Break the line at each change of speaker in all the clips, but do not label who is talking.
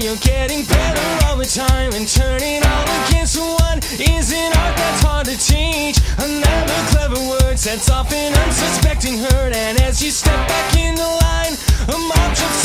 You're getting better all the time And turning all against one Is an art that's hard to teach. Another clever word sets off an unsuspecting hurt And as you step back in the line A mob jumps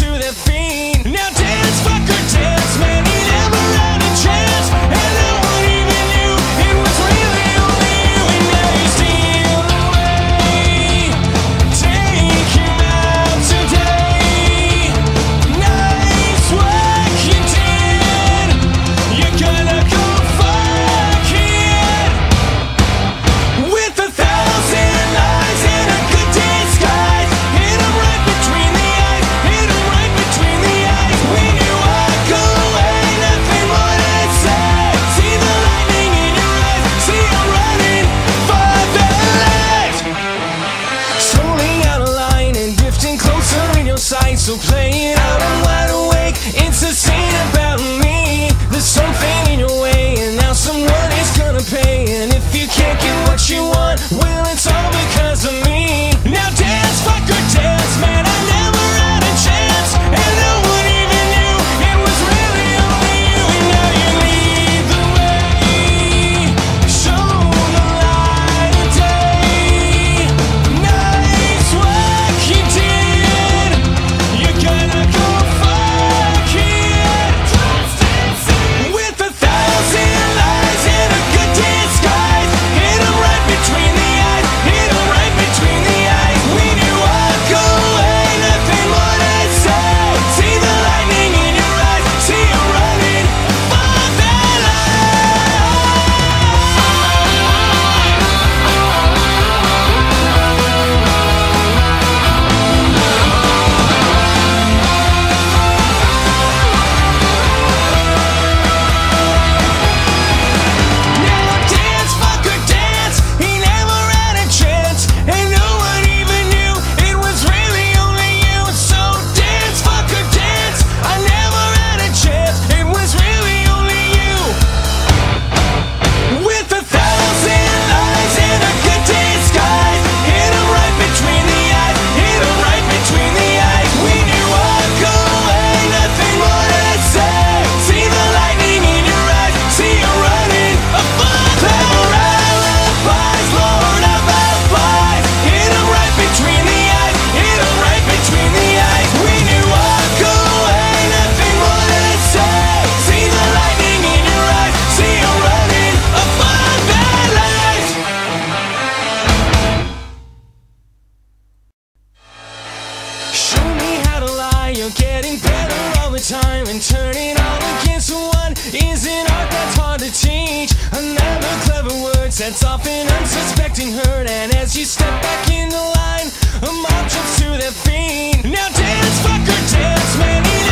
sets off an unsuspecting herd, and as you step back in the line, a mob jumps to their feet. Now dance, fucker, dance, man.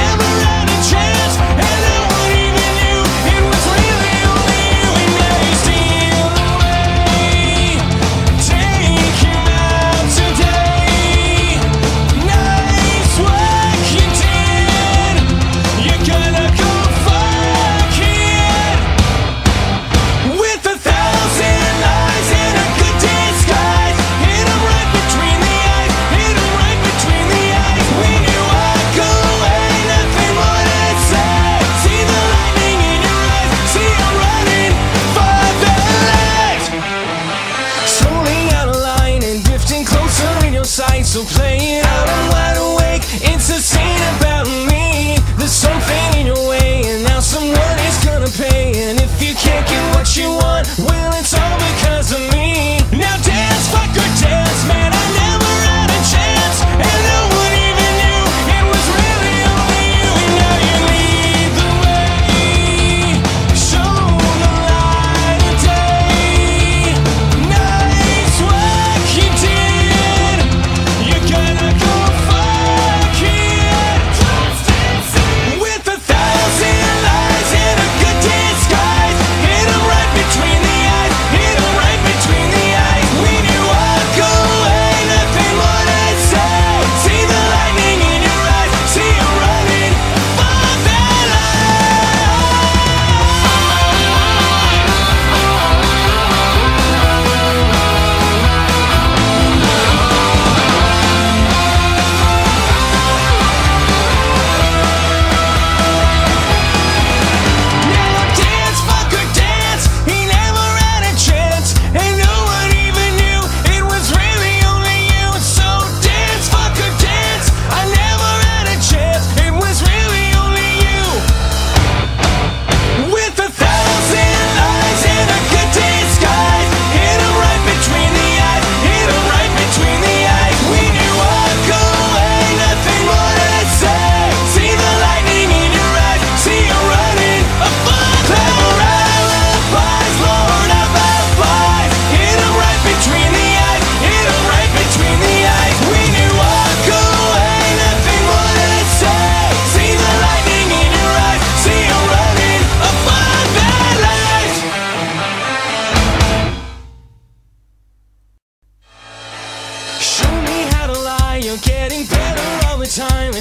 So play it out, I'm wide awake, it's entertain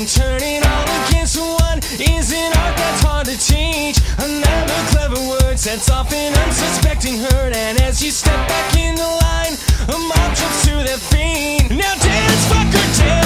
and turning all against one is an art that's hard to teach. Another clever word sets off an unsuspecting hurt, and as you step back in the line, a mob jumps to their feet. Now dance, fucker, dance.